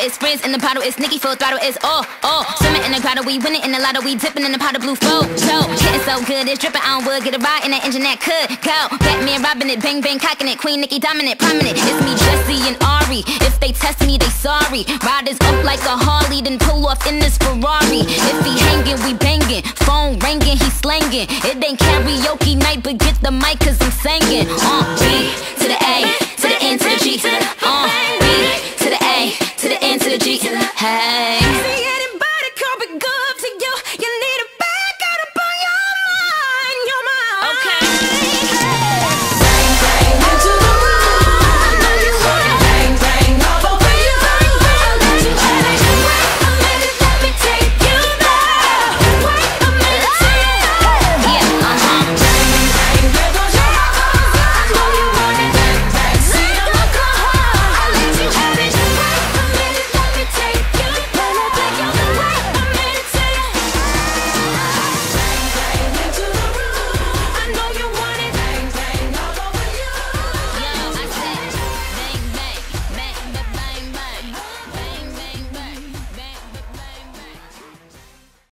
it's friends in the bottle, it's Nicki full throttle, it's all, all. Swimming in the grotto, we winning in the lotto, we dipping in the pot of blue flow. So, getting so good, it's dripping on wood, get a ride in the engine that could go. Batman robbing it, bang bang cocking it, Queen Nicki dominant, prominent. It's me, Jesse and Ari. If they test me, they sorry. Riders up like a Harley, then pull off in this Ferrari. If he hanging, we banging. Phone ringing, he slanging. It ain't karaoke night, but get the mic, cause I'm singing. Uh, G